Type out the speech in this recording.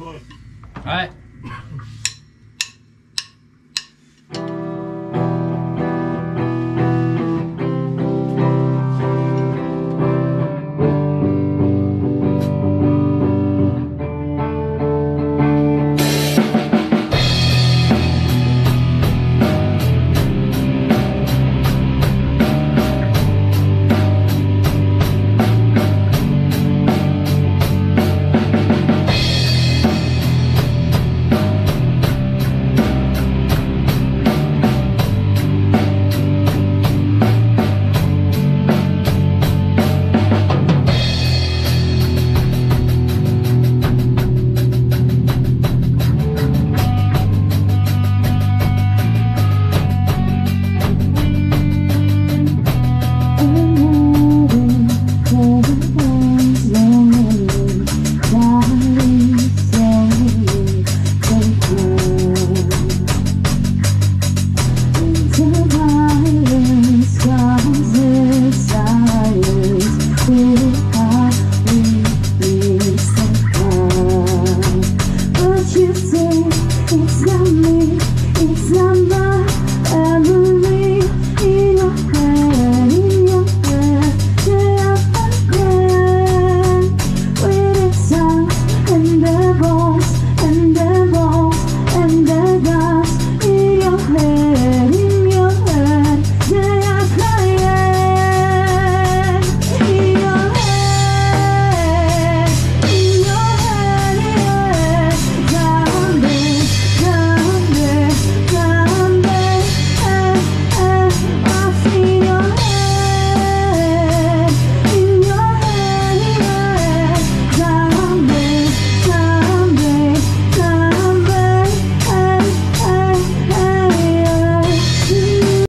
All right.